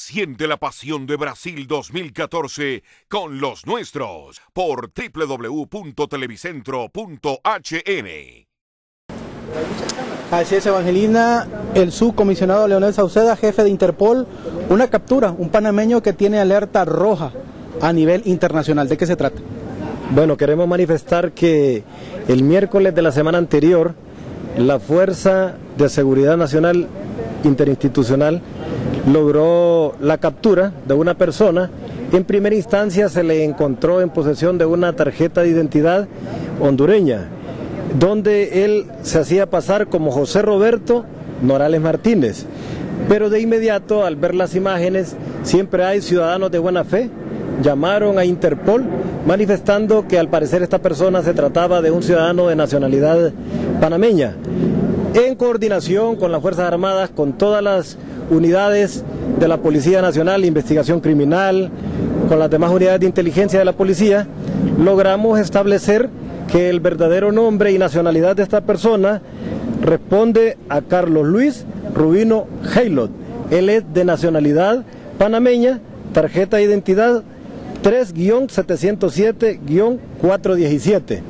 Siente la pasión de Brasil 2014 con los nuestros por www.televicentro.hn. Así es, Evangelina, el subcomisionado Leonel Sauceda, jefe de Interpol, una captura, un panameño que tiene alerta roja a nivel internacional. ¿De qué se trata? Bueno, queremos manifestar que el miércoles de la semana anterior, la Fuerza de Seguridad Nacional Interinstitucional logró la captura de una persona. En primera instancia se le encontró en posesión de una tarjeta de identidad hondureña donde él se hacía pasar como José Roberto Morales Martínez. Pero de inmediato, al ver las imágenes, siempre hay ciudadanos de buena fe, llamaron a Interpol manifestando que al parecer esta persona se trataba de un ciudadano de nacionalidad panameña. En coordinación con las Fuerzas Armadas, con todas las unidades de la Policía Nacional, Investigación Criminal, con las demás unidades de inteligencia de la policía, logramos establecer que el verdadero nombre y nacionalidad de esta persona responde a Carlos Luis Rubino Heilot. Él es de nacionalidad panameña, tarjeta de identidad 3-707-417.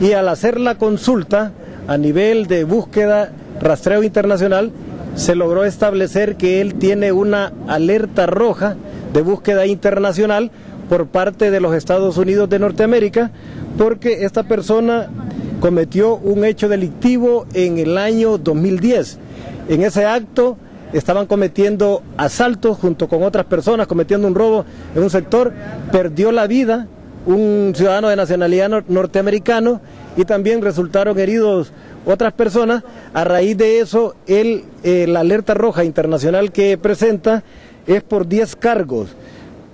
Y al hacer la consulta a nivel de búsqueda rastreo internacional, se logró establecer que él tiene una alerta roja de búsqueda internacional por parte de los Estados Unidos de Norteamérica porque esta persona cometió un hecho delictivo en el año 2010. En ese acto estaban cometiendo asaltos junto con otras personas, cometiendo un robo en un sector, perdió la vida un ciudadano de nacionalidad norteamericano y también resultaron heridos otras personas. A raíz de eso, el, eh, la alerta roja internacional que presenta es por 10 cargos,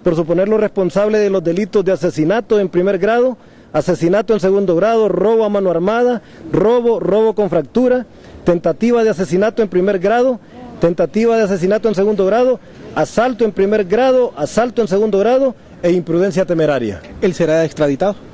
por suponerlo responsable de los delitos de asesinato en primer grado, asesinato en segundo grado, robo a mano armada, robo, robo con fractura, tentativa de asesinato en primer grado, tentativa de asesinato en segundo grado, asalto en primer grado, asalto en segundo grado e imprudencia temeraria. ¿Él será extraditado?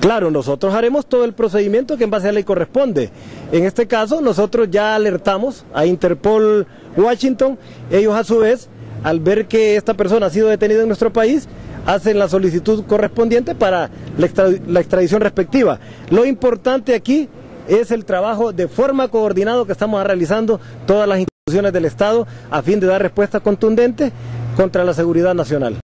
Claro, nosotros haremos todo el procedimiento que en base a la ley corresponde. En este caso, nosotros ya alertamos a Interpol Washington, ellos a su vez, al ver que esta persona ha sido detenida en nuestro país, hacen la solicitud correspondiente para la, extradición respectiva. Lo importante aquí es el trabajo de forma coordinada que estamos realizando todas las instituciones del Estado a fin de dar respuesta contundente contra la seguridad nacional.